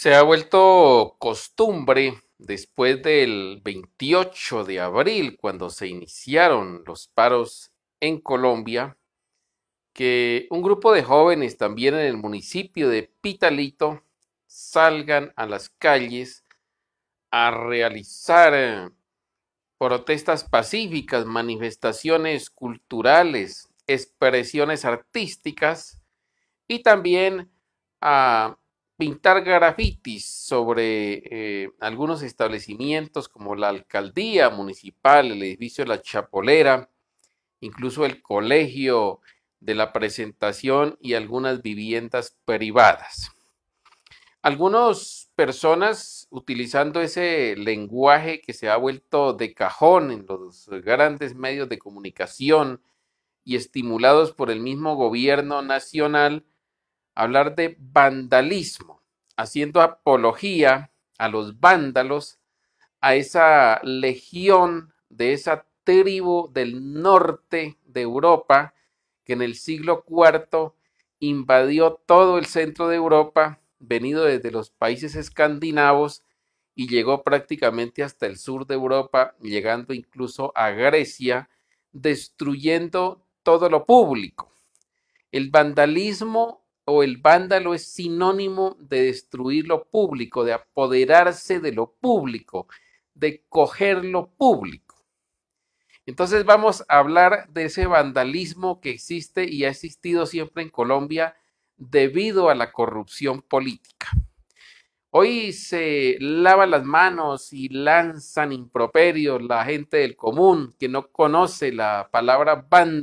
Se ha vuelto costumbre después del 28 de abril, cuando se iniciaron los paros en Colombia, que un grupo de jóvenes también en el municipio de Pitalito salgan a las calles a realizar protestas pacíficas, manifestaciones culturales, expresiones artísticas y también a pintar grafitis sobre eh, algunos establecimientos como la alcaldía municipal, el edificio de la Chapolera, incluso el colegio de la presentación y algunas viviendas privadas. Algunas personas utilizando ese lenguaje que se ha vuelto de cajón en los grandes medios de comunicación y estimulados por el mismo gobierno nacional, hablar de vandalismo, haciendo apología a los vándalos, a esa legión de esa tribu del norte de Europa que en el siglo IV invadió todo el centro de Europa, venido desde los países escandinavos y llegó prácticamente hasta el sur de Europa, llegando incluso a Grecia, destruyendo todo lo público. El vandalismo o el vándalo es sinónimo de destruir lo público, de apoderarse de lo público, de coger lo público. Entonces vamos a hablar de ese vandalismo que existe y ha existido siempre en Colombia debido a la corrupción política. Hoy se lavan las manos y lanzan improperios la gente del común que no conoce la palabra vándalo